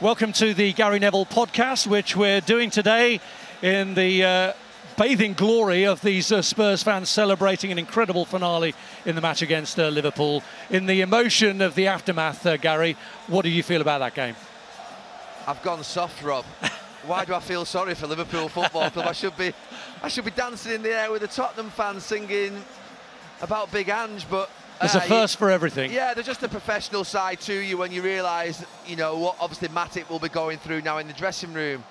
Welcome to the Gary Neville podcast, which we're doing today in the uh, bathing glory of these uh, Spurs fans celebrating an incredible finale in the match against uh, Liverpool. In the emotion of the aftermath, uh, Gary, what do you feel about that game? I've gone soft, Rob. Why do I feel sorry for Liverpool Football Club? I should be, I should be dancing in the air with the Tottenham fans singing about Big Ange, but there's uh, a first you, for everything. Yeah, there's just a professional side to you when you realise, you know, what obviously Matip will be going through now in the dressing room.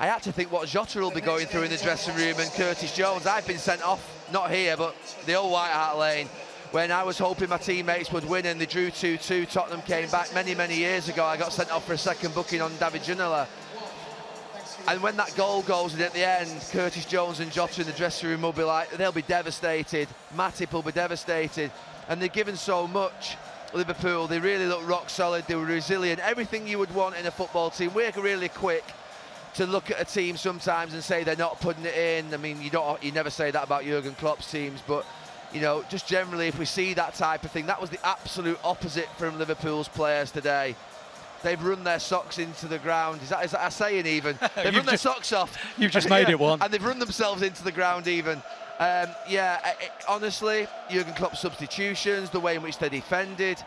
I had to think what Jota will be going through in the dressing room and Curtis Jones. I've been sent off, not here, but the old White Hart Lane, when I was hoping my teammates would win and they drew 2-2. Tottenham came back many, many years ago. I got sent off for a second booking on David Ginola. And when that goal goes in at the end, Curtis Jones and Jota in the dressing room will be like, they'll be devastated. Matip will be devastated. And they're given so much. Liverpool, they really look rock solid, they were resilient, everything you would want in a football team. We're really quick to look at a team sometimes and say they're not putting it in. I mean, you don't, you never say that about Jurgen Klopp's teams, but you know, just generally, if we see that type of thing, that was the absolute opposite from Liverpool's players today. They've run their socks into the ground. Is that, is that a saying even? They've run their socks off. You've just made yeah, it one. And they've run themselves into the ground even. Um, yeah, it, honestly, Jurgen Klopp's substitutions, the way in which they defended,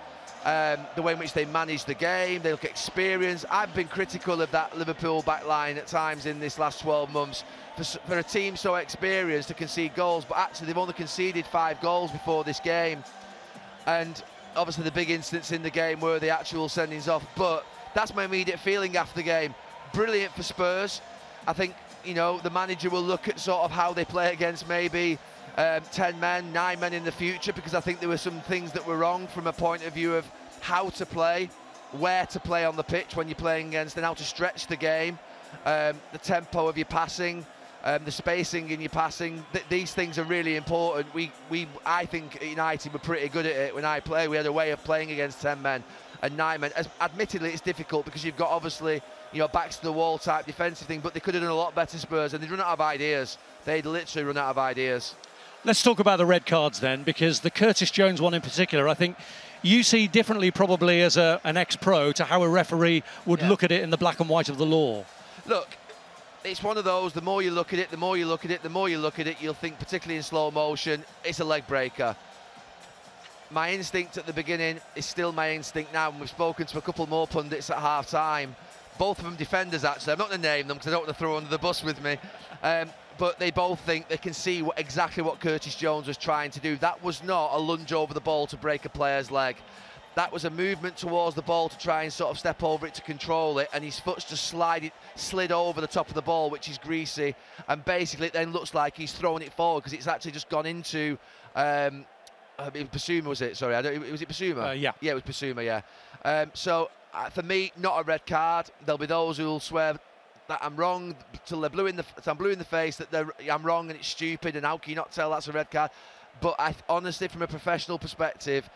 um, the way in which they manage the game, they look experienced. I've been critical of that Liverpool back line at times in this last 12 months for, for a team so experienced to concede goals, but actually they've only conceded five goals before this game. And obviously the big incidents in the game were the actual sendings off, but that's my immediate feeling after the game. Brilliant for Spurs. I think, you know, the manager will look at sort of how they play against maybe um, 10 men, 9 men in the future because I think there were some things that were wrong from a point of view of how to play, where to play on the pitch when you're playing against, and how to stretch the game, um, the tempo of your passing, um, the spacing in your passing. Th these things are really important. We, we, I think United were pretty good at it when I play. We had a way of playing against 10 men and 9 men. As, admittedly, it's difficult because you've got obviously you know, backs to the wall type defensive thing, but they could have done a lot better, Spurs, and they'd run out of ideas. They'd literally run out of ideas. Let's talk about the red cards then, because the Curtis Jones one in particular, I think you see differently probably as a, an ex-pro to how a referee would yeah. look at it in the black and white of the law. Look, it's one of those, the more you look at it, the more you look at it, the more you look at it, you'll think, particularly in slow motion, it's a leg breaker. My instinct at the beginning is still my instinct now, and we've spoken to a couple more pundits at half-time, both of them defenders actually, I'm not going to name them because I don't want to throw under the bus with me, um, but they both think they can see what, exactly what Curtis Jones was trying to do. That was not a lunge over the ball to break a player's leg. That was a movement towards the ball to try and sort of step over it to control it, and his foot's just slide it, slid over the top of the ball, which is greasy, and basically it then looks like he's throwing it forward because it's actually just gone into. Um, uh, Bissouma was it? Sorry, I don't, was it Bissouma? Uh, yeah, yeah, it was Bissouma. Yeah. Um, so uh, for me, not a red card. There'll be those who will swear that I'm wrong till they're blue in the I'm blue in the face that I'm wrong and it's stupid and how can you not tell that's a red card? But I honestly, from a professional perspective,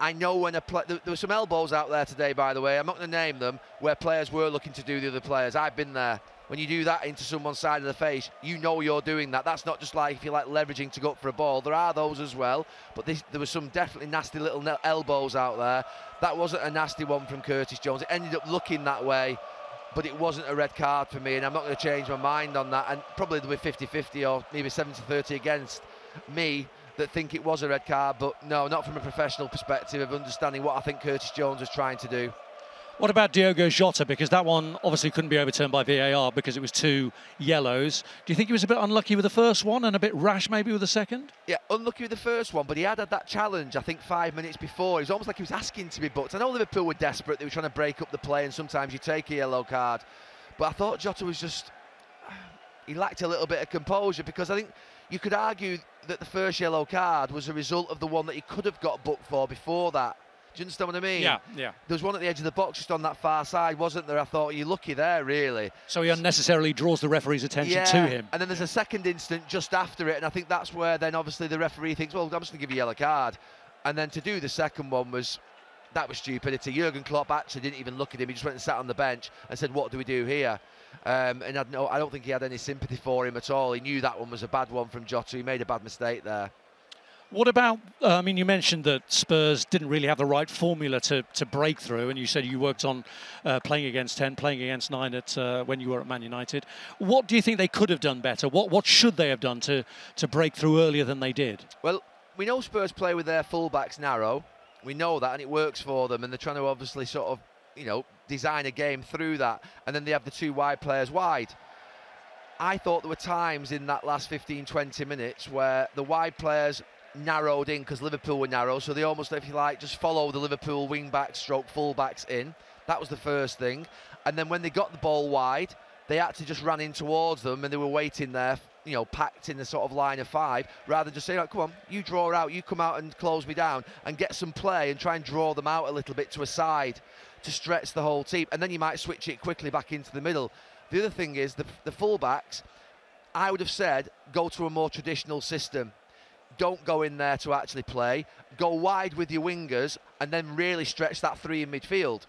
I know when a play, there, there were some elbows out there today, by the way. I'm not going to name them where players were looking to do the other players. I've been there. When you do that into someone's side of the face, you know you're doing that. That's not just like if you like leveraging to go up for a ball. There are those as well, but this, there were some definitely nasty little elbows out there. That wasn't a nasty one from Curtis Jones. It ended up looking that way but it wasn't a red card for me, and I'm not going to change my mind on that. And probably there'll be 50-50 or maybe 70-30 against me that think it was a red card, but no, not from a professional perspective of understanding what I think Curtis Jones was trying to do. What about Diogo Jota? Because that one obviously couldn't be overturned by VAR because it was two yellows. Do you think he was a bit unlucky with the first one and a bit rash maybe with the second? Yeah, unlucky with the first one, but he had had that challenge, I think, five minutes before. It was almost like he was asking to be booked. I know Liverpool were desperate. They were trying to break up the play, and sometimes you take a yellow card. But I thought Jota was just... He lacked a little bit of composure because I think you could argue that the first yellow card was a result of the one that he could have got booked for before that. Do you understand what I mean? Yeah, yeah. There was one at the edge of the box just on that far side, wasn't there? I thought, you're lucky there, really. So he unnecessarily draws the referee's attention yeah. to him. And then there's a second instant just after it, and I think that's where then obviously the referee thinks, well, I'm just going to give you a yellow card. And then to do the second one was, that was stupidity. Jurgen Klopp actually didn't even look at him. He just went and sat on the bench and said, what do we do here? Um, and I'd no, I don't think he had any sympathy for him at all. He knew that one was a bad one from Jota. He made a bad mistake there. What about? Uh, I mean, you mentioned that Spurs didn't really have the right formula to, to break through, and you said you worked on uh, playing against ten, playing against nine at uh, when you were at Man United. What do you think they could have done better? What what should they have done to to break through earlier than they did? Well, we know Spurs play with their fullbacks narrow. We know that, and it works for them, and they're trying to obviously sort of, you know, design a game through that, and then they have the two wide players wide. I thought there were times in that last 15, 20 minutes where the wide players narrowed in because Liverpool were narrow, so they almost, if you like, just follow the Liverpool wing back stroke full backs in. That was the first thing. And then when they got the ball wide, they actually just ran in towards them and they were waiting there, you know, packed in the sort of line of five, rather than just saying, like, come on, you draw out, you come out and close me down and get some play and try and draw them out a little bit to a side to stretch the whole team. And then you might switch it quickly back into the middle. The other thing is the, the fullbacks, I would have said, go to a more traditional system don't go in there to actually play. Go wide with your wingers and then really stretch that three in midfield.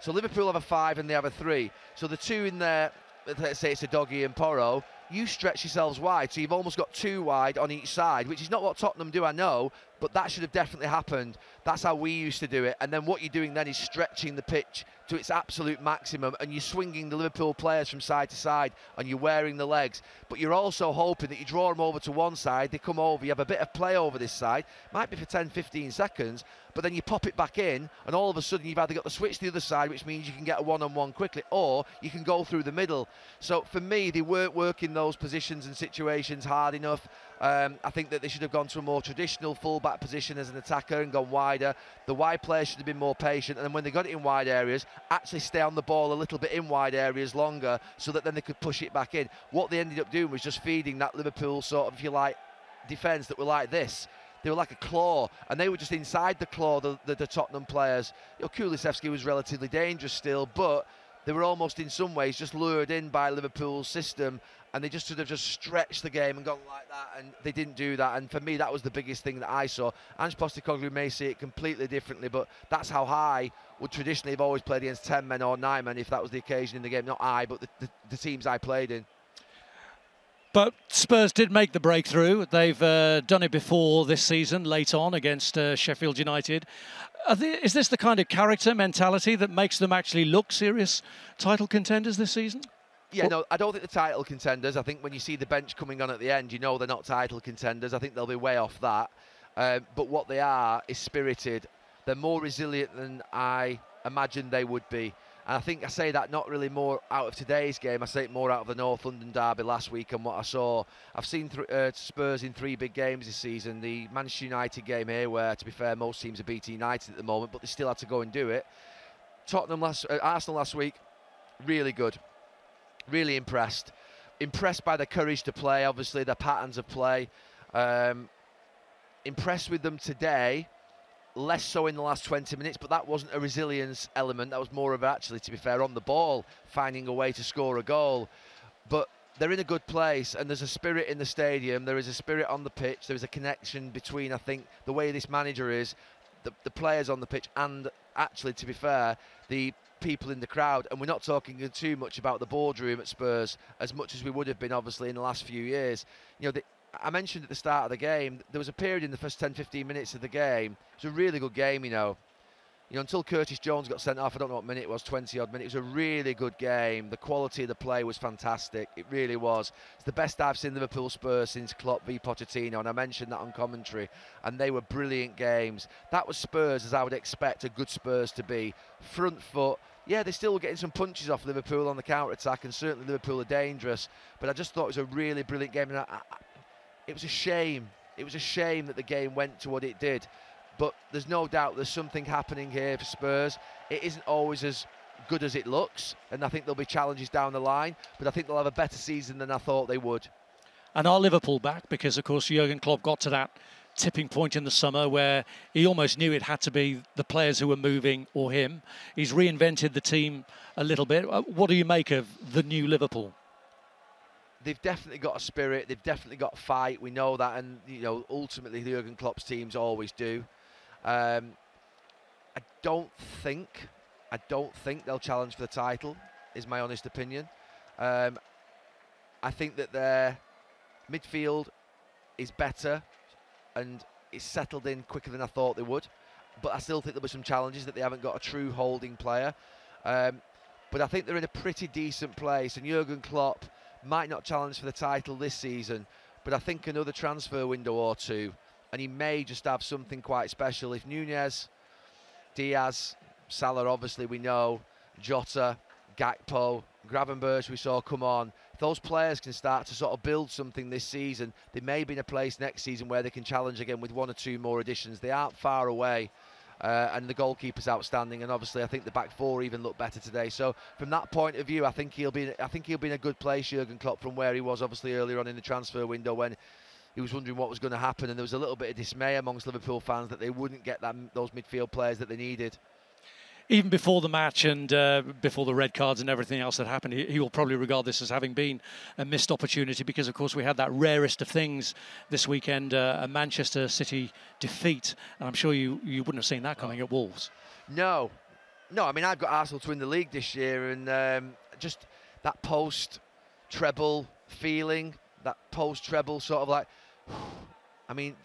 So Liverpool have a five and they have a three. So the two in there, let's say it's Udogie and Porro, you stretch yourselves wide. So you've almost got two wide on each side, which is not what Tottenham do, I know, but that should have definitely happened. That's how we used to do it. And then what you're doing then is stretching the pitch to its absolute maximum and you're swinging the Liverpool players from side to side and you're wearing the legs. But you're also hoping that you draw them over to one side, they come over, you have a bit of play over this side, might be for 10, 15 seconds, but then you pop it back in and all of a sudden you've either got the switch to the other side, which means you can get a one-on-one quickly, or you can go through the middle. So for me, they weren't working those positions and situations hard enough. Um, I think that they should have gone to a more traditional full-back position as an attacker and gone wider. The wide players should have been more patient, and then when they got it in wide areas, actually stay on the ball a little bit in wide areas longer, so that then they could push it back in. What they ended up doing was just feeding that Liverpool sort of, if you like, defence that were like this. They were like a claw, and they were just inside the claw. The, the, the Tottenham players. You know, Kulusevski was relatively dangerous still, but they were almost in some ways just lured in by Liverpool's system and they just sort of just stretched the game and gone like that, and they didn't do that. And for me, that was the biggest thing that I saw. Ange Postecoglou may see it completely differently, but that's how I would traditionally have always played against 10 men or 9 men if that was the occasion in the game. Not I, but the, the, the teams I played in. But Spurs did make the breakthrough. They've uh, done it before this season, late on against uh, Sheffield United. They, is this the kind of character mentality that makes them actually look serious title contenders this season? Yeah, no, I don't think the title contenders. I think when you see the bench coming on at the end, you know they're not title contenders. I think they'll be way off that. Um, but what they are is spirited. They're more resilient than I imagined they would be. And I think I say that not really more out of today's game. I say it more out of the North London derby last week and what I saw. I've seen th- uh, Spurs in three big games this season. The Manchester United game here, where to be fair, most teams are beating United at the moment, but they still had to go and do it. Tottenham last, uh, Arsenal last week, really good. Really impressed. Impressed by the courage to play, obviously, the patterns of play. Um, impressed with them today. Less so in the last 20 minutes, but that wasn't a resilience element. That was more of actually, to be fair, on the ball, finding a way to score a goal. But they're in a good place and there's a spirit in the stadium there is a spirit on the pitch there is a connection between i think the way this manager is the, the players on the pitch and actually to be fair the people in the crowd, and we're not talking too much about the boardroom at Spurs as much as we would have been, obviously, in the last few years. You know, the, I mentioned at the start of the game, there was a period in the first 10 15 minutes of the game. It was a really good game, you know. You know, until Curtis Jones got sent off, I don't know what minute it was, 20 odd minutes. It was a really good game. The quality of the play was fantastic. It really was. It's the best I've seen Liverpool Spurs since Klopp v Pochettino, and I mentioned that on commentary. And they were brilliant games. That was Spurs as I would expect a good Spurs to be. Front foot, yeah, they're still getting some punches off Liverpool on the counter attack, and certainly Liverpool are dangerous. But I just thought it was a really brilliant game, and I, I, it was a shame. It was a shame that the game went to what it did. But there's no doubt there's something happening here for Spurs. It isn't always as good as it looks, and I think there'll be challenges down the line. But I think they'll have a better season than I thought they would. And are Liverpool back? Because of course Jurgen Klopp got to that tipping point in the summer where he almost knew it had to be the players who were moving or him. He's reinvented the team a little bit. Uh, what do you make of the new Liverpool? They've definitely got a spirit. They've definitely got a fight. We know that, and you know ultimately the Jurgen Klopp's teams always do. Um, I don't think, I don't think they'll challenge for the title. Is my honest opinion. Um, I think that their midfield is better and it's settled in quicker than I thought they would. But I still think there'll be some challenges that they haven't got a true holding player. Um, but I think they're in a pretty decent place, and Jurgen Klopp might not challenge for the title this season, but I think another transfer window or two, and he may just have something quite special. If Nunez, Diaz, Salah, obviously we know, Jota, Gakpo, Gravenberch we saw come on. If those players can start to sort of build something this season, they may be in a place next season where they can challenge again with one or two more additions. They aren't far away. Uh, and the goalkeeper's outstanding, and obviously I think the back four even look better today. So from that point of view, I think he'll be I think he'll be in a good place, Jurgen Klopp, from where he was obviously earlier on in the transfer window when he was wondering what was going to happen, and there was a little bit of dismay amongst Liverpool fans that they wouldn't get that those midfield players that they needed even before the match and uh, before the red cards and everything else that happened, he, he, will probably regard this as having been a missed opportunity because, of course, we had that rarest of things this weekend uh, a Manchester City defeat. And I'm sure you, you wouldn't have seen that coming at Wolves. No. No, I mean, I've got Arsenal to win the league this year, and um, just that post treble feeling, that post treble sort of like, I mean,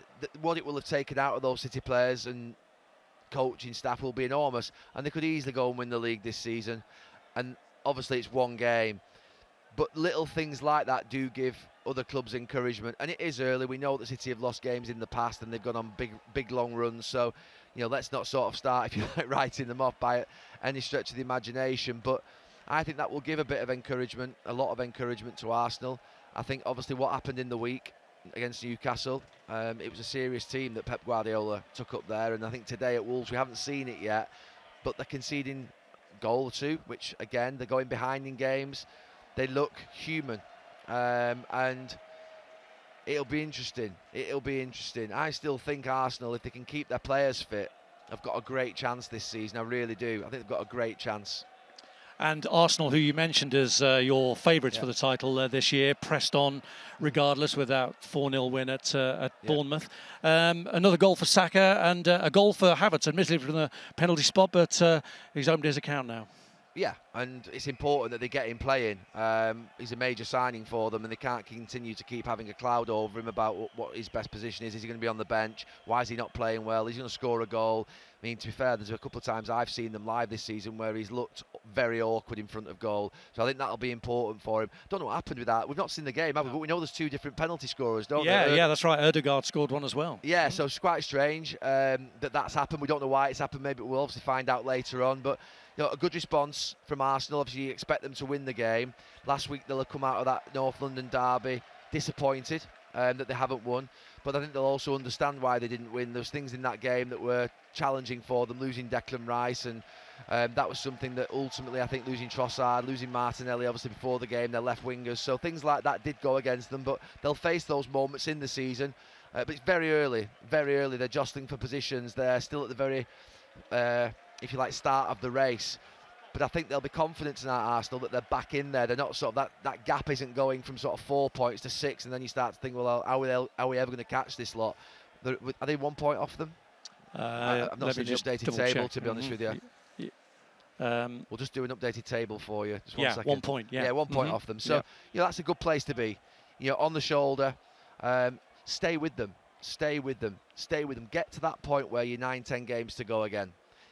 what it will have taken out of those City players and coaching staff will be enormous, and they could easily go and win the league this season. And obviously, it's one game, but little things like that do give other clubs encouragement. And it is early. We know that City have lost games in the past, and they've gone on big, big long runs. So, you know, let's not sort of start, if you like, writing them off by any stretch of the imagination. But I think that will give a bit of encouragement, a lot of encouragement to Arsenal. I think obviously what happened in the week against Newcastle. Um, it was a serious team that Pep Guardiola took up there, and I think today at Wolves we haven't seen it yet, but they're conceding goal or two, which again they're going behind in games. They look human, um, and it'll be interesting. It'll be interesting. I still think Arsenal, if they can keep their players fit, have got a great chance this season. I really do. I think they've got a great chance. And Arsenal, who you mentioned as uh, your favourites yeah. for the title uh, this year, pressed on regardless without 4 0 win at, uh, at yeah. Bournemouth. Um, another goal for Saka and uh, a goal for Havertz, admittedly from the penalty spot, but uh, he's opened his account now. Yeah, and it's important that they get him playing. Um, he's a major signing for them, and they can't continue to keep having a cloud over him about what, what his best position is. Is he going to be on the bench? Why is he not playing well? Is he going to score a goal? I mean, to be fair, there's a couple of times I've seen them live this season where he's looked very awkward in front of goal. So I think that'll be important for him. Don't know what happened with that. We've not seen the game, have we? But we know there's two different penalty scorers, don't yeah, there? Yeah, that's right. Odegaard scored one as well. Yeah, mm-hmm. so it's quite strange um, that that's happened. We don't know why it's happened. Maybe we'll obviously find out later on. But you know, a good response from Arsenal. Obviously, you expect them to win the game. Last week they'll have come out of that North London derby disappointed um, that they haven't won but I think they'll also understand why they didn't win. There's things in that game that were challenging for them, losing Declan Rice, and um, that was something that ultimately I think losing Trossard, losing Martinelli, obviously before the game, their left wingers. So things like that did go against them, but they'll face those moments in the season. Uh, but it's very early, very early. They're jostling for positions. They're still at the very, uh, if you like, start of the race. But I think they'll be confident tonight, Arsenal, that they're back in there. They're not sort of that, that gap isn't going from sort of four points to six, and then you start to think, well, how are, they, how are we ever going to catch this lot? They're, are they one point off them? Uh, I, am not seen an updated table, check. to be mm-hmm. honest with you. Um, we'll just do an updated table for you. Just one yeah, second. one point. Yeah, yeah one point mm-hmm. off them. So, yeah. you know, that's a good place to be. You know, on the shoulder. Um, stay with them. Stay with them. Stay with them. Get to that point where you're nine, ten games to go again.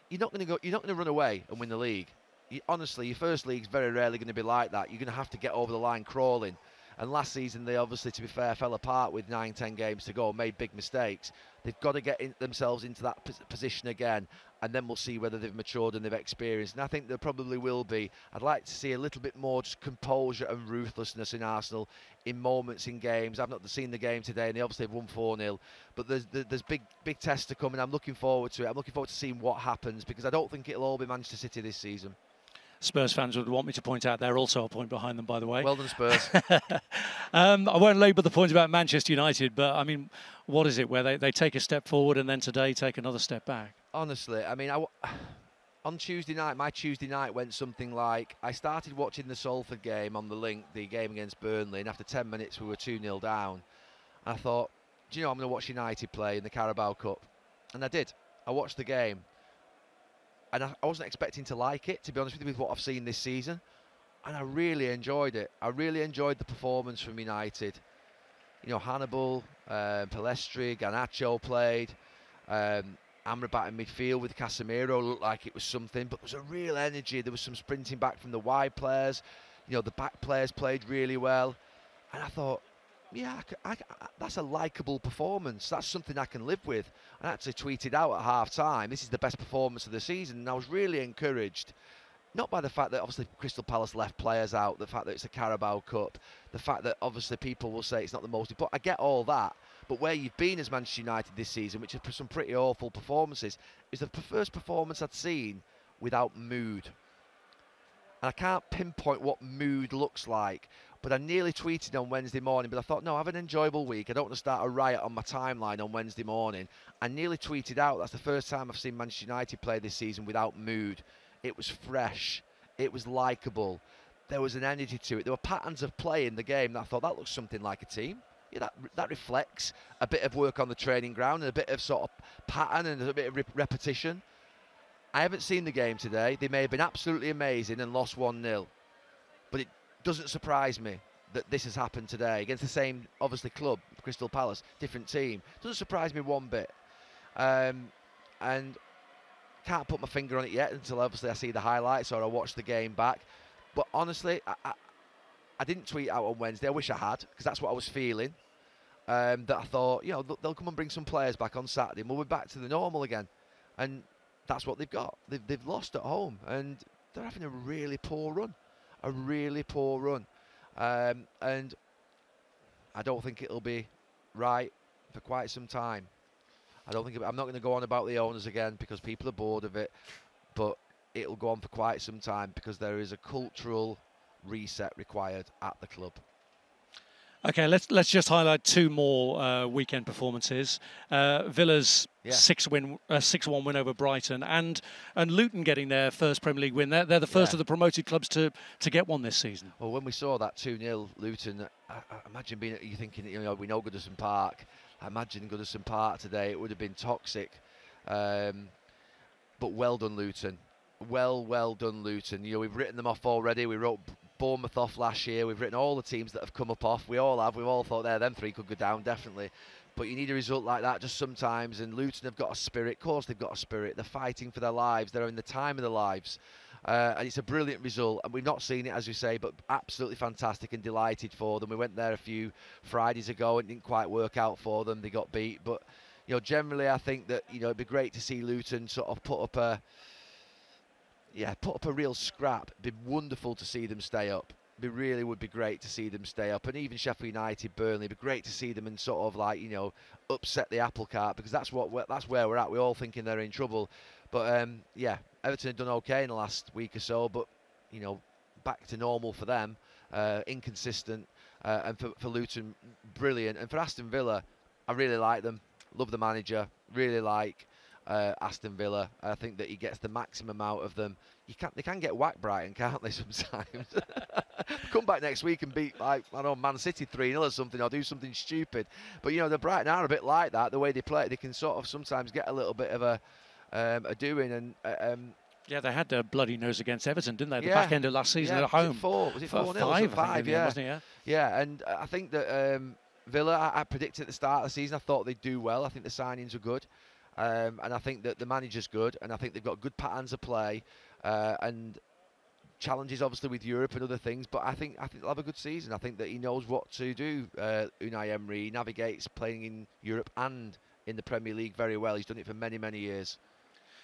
You're not going to go. You're not going to run away and win the league you, honestly, your first league's very rarely going to be like that. You're going to have to get over the line crawling. And last season, they obviously, to be fair, fell apart with nine, ten games to go, made big mistakes. They've got to get in themselves into that position again, and then we'll see whether they've matured and they've experienced. And I think there probably will be. I'd like to see a little bit more just composure and ruthlessness in Arsenal in moments in games. I've not seen the game today, and they obviously have won 4 0. But there's there's big big tests to come, and I'm looking forward to it. I'm looking forward to seeing what happens because I don't think it'll all be Manchester City this season. Spurs fans would want me to point out they're also a point behind them, by the way. Well done, Spurs. um, I won't labour the point about Manchester United, but I mean, what is it where they, they take a step forward and then today take another step back? Honestly, I mean, I, on Tuesday night, my Tuesday night went something like I started watching the Salford game on the link, the game against Burnley, and after 10 minutes we were 2 0 down. I thought, do you know, I'm going to watch United play in the Carabao Cup. And I did. I watched the game and I, wasn't expecting to like it, to be honest with you, with what I've seen this season. And I really enjoyed it. I really enjoyed the performance from United. You know, Hannibal, Um, Pellistri, Garnacho played. Um, Amrabat in midfield with Casemiro looked like it was something, but there was a real energy. There was some sprinting back from the wide players. You know, the back players played really well. And I thought, yeah, I, I, that's a likable performance. That's something I can live with. I actually tweeted out at half time, this is the best performance of the season. And I was really encouraged, not by the fact that obviously Crystal Palace left players out, the fact that it's a Carabao Cup, the fact that obviously people will say it's not the most important. I get all that. But where you've been as Manchester United this season, which is some pretty awful performances, is the first performance I'd seen without mood. And I can't pinpoint what mood looks like. But I nearly tweeted on Wednesday morning, but I thought, no, have an enjoyable week. I don't want to start a riot on my timeline on Wednesday morning. I nearly tweeted out that's the first time I've seen Manchester United play this season without mood. It was fresh, it was likable, there was an energy to it. There were patterns of play in the game that I thought that looks something like a team. Yeah, that that reflects a bit of work on the training ground and a bit of sort of pattern and a bit of re- repetition. I haven't seen the game today. They may have been absolutely amazing and lost 1 0. But it doesn't surprise me that this has happened today against the same, obviously, club, Crystal Palace, different team. Doesn't surprise me one bit. Um, and can't put my finger on it yet until obviously I see the highlights or I watch the game back. But honestly, I, I, I didn't tweet out on Wednesday. I wish I had because that's what I was feeling. Um, that I thought, you know, they'll come and bring some players back on Saturday and we'll be back to the normal again. And that's what they've got. They've, they've lost at home and they're having a really poor run. A really poor run. Um, and I don't think it'll be right for quite some time. I don't think I'm not going to go on about the owners again because people are bored of it, but it'll go on for quite some time because there is a cultural reset required at the club. Okay, let's let's just highlight two more uh, weekend performances. Uh, Villa's yeah. six win, uh, six one win over Brighton, and and Luton getting their first Premier League win. They're, they're the first yeah. of the promoted clubs to to get one this season. Well, when we saw that two 0 Luton, I, I imagine being you thinking you know we know Goodison Park. I imagine Goodison Park today it would have been toxic, um, but well done Luton. Well, well done Luton. You know we've written them off already. We wrote Bournemouth off last year. We've written all the teams that have come up off. We all have. We've all thought there, them three could go down definitely. But you need a result like that just sometimes. And Luton have got a spirit. Of course, they've got a spirit. They're fighting for their lives. They're in the time of their lives. Uh, and it's a brilliant result. And we've not seen it, as we say, but absolutely fantastic and delighted for them. We went there a few Fridays ago and didn't quite work out for them. They got beat. But, you know, generally, I think that, you know, it'd be great to see Luton sort of put up a yeah, put up a real scrap. Be wonderful to see them stay up. It really would be great to see them stay up, and even Sheffield United, Burnley, be great to see them and sort of like you know upset the apple cart because that's what that's where we're at. We're all thinking they're in trouble, but um, yeah, Everton have done okay in the last week or so, but you know back to normal for them, uh, inconsistent, uh, and for, for Luton, brilliant, and for Aston Villa, I really like them, love the manager, really like uh, Aston Villa. I think that he gets the maximum out of them. You can they can get whacked Brighton, can't they? Sometimes come back next week and beat like I don't know Man City three 0 or something, or do something stupid. But you know the Brighton are a bit like that. The way they play, they can sort of sometimes get a little bit of a um, a doing and. Uh, um, yeah, they had a bloody nose against Everton, didn't they? The yeah. back end of last season yeah. at home. Was it four? Was it four? Five, five, yeah. Wasn't it, yeah. Yeah, and I think that um, Villa, I, I predicted at the start of the season, I thought they'd do well. I think the signings were good. Um, and I think that the manager's good, and I think they've got good patterns of play, uh, and challenges obviously with Europe and other things. But I think I think they'll have a good season. I think that he knows what to do. Uh, Unai Emery he navigates playing in Europe and in the Premier League very well. He's done it for many many years.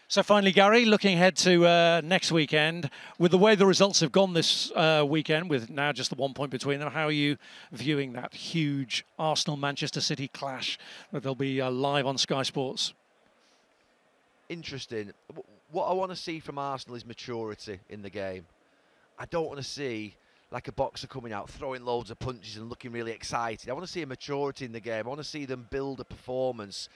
So finally, Gary, looking ahead to uh, next weekend, with the way the results have gone this uh, weekend, with now just the one point between them, how are you viewing that huge Arsenal-Manchester City clash that they'll be uh, live on Sky Sports? Interesting. What I want to see from Arsenal is maturity in the game. I don't want to see like a boxer coming out throwing loads of punches and looking really excited. I want to see a maturity in the game. I want to see them build a performance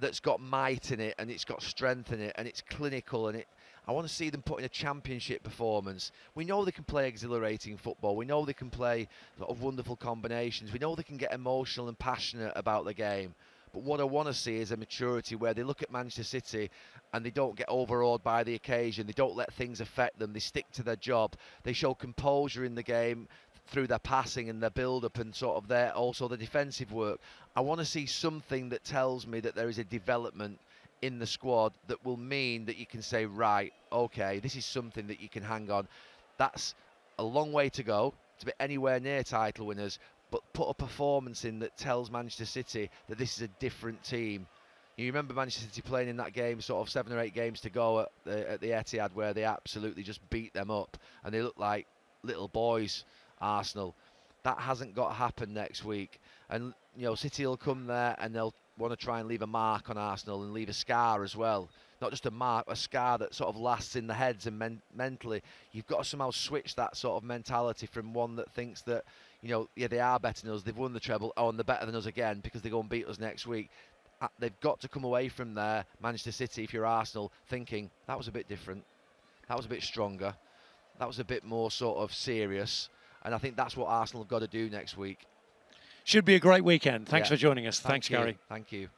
that's got might in it and it's got strength in it and it's clinical and it I want to see them put in a championship performance. We know they can play exhilarating football. We know they can play lot of wonderful combinations. We know they can get emotional and passionate about the game. But what I want to see is a maturity where they look at Manchester City and they don't get overawed by the occasion. They don't let things affect them. They stick to their job. They show composure in the game. through their passing and their build-up and sort of their also the defensive work. I want to see something that tells me that there is a development in the squad that will mean that you can say, right, okay, this is something that you can hang on. That's a long way to go to be anywhere near title winners, but put a performance in that tells Manchester City that this is a different team. You remember Manchester City playing in that game, sort of seven or eight games to go at the, at the Etihad, where they absolutely just beat them up, and they looked like little boys. Arsenal, that hasn't got to happen next week, and you know City will come there and they'll want to try and leave a mark on Arsenal and leave a scar as well. Not just a mark, a scar that sort of lasts in the heads and men- mentally. You've got to somehow switch that sort of mentality from one that thinks that, you know, yeah, they are better than us, they've won the treble, oh, and they're better than us again because they go and beat us next week. Uh, they've got to come away from there, Manchester City, if you're Arsenal, thinking that was a bit different, that was a bit stronger, that was a bit more sort of serious, and I think that's what Arsenal have got to do next week. Should be a great weekend. Thanks Yeah. for joining us. Thank Thanks, you. Gary. Thank you.